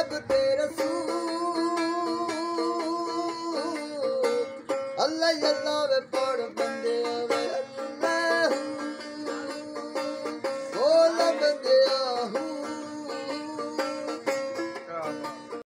Allah, Allah, we're